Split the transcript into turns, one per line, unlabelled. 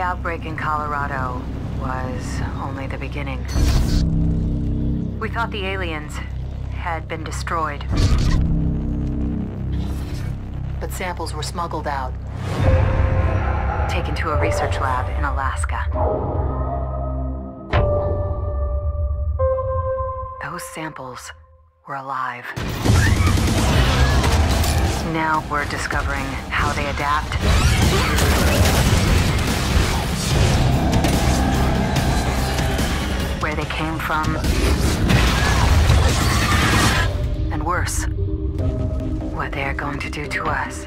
outbreak in Colorado was only the beginning. We thought the aliens had been destroyed. But samples were smuggled out, taken to a research lab in Alaska. Those samples were alive. Now we're discovering how they adapt. Where they came from. And worse, what they are going to do to us.